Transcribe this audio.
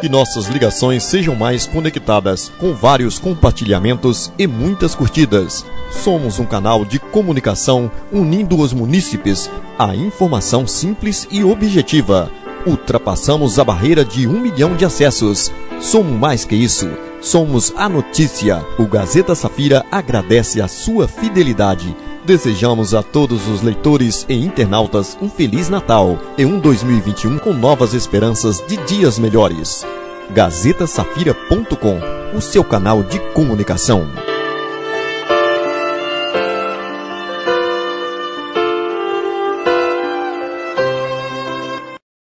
Que nossas ligações sejam mais conectadas, com vários compartilhamentos e muitas curtidas. Somos um canal de comunicação unindo os munícipes a informação simples e objetiva. Ultrapassamos a barreira de um milhão de acessos. Somos mais que isso. Somos a notícia. O Gazeta Safira agradece a sua fidelidade. Desejamos a todos os leitores e internautas um Feliz Natal e um 2021 com novas esperanças de dias melhores. GazetaSafira.com, o seu canal de comunicação.